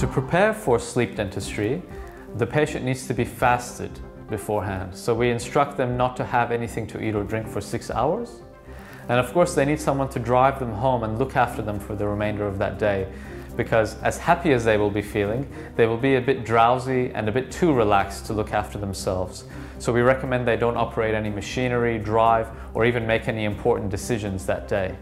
To prepare for sleep dentistry, the patient needs to be fasted beforehand. So we instruct them not to have anything to eat or drink for six hours. And of course, they need someone to drive them home and look after them for the remainder of that day. Because as happy as they will be feeling, they will be a bit drowsy and a bit too relaxed to look after themselves. So we recommend they don't operate any machinery, drive, or even make any important decisions that day.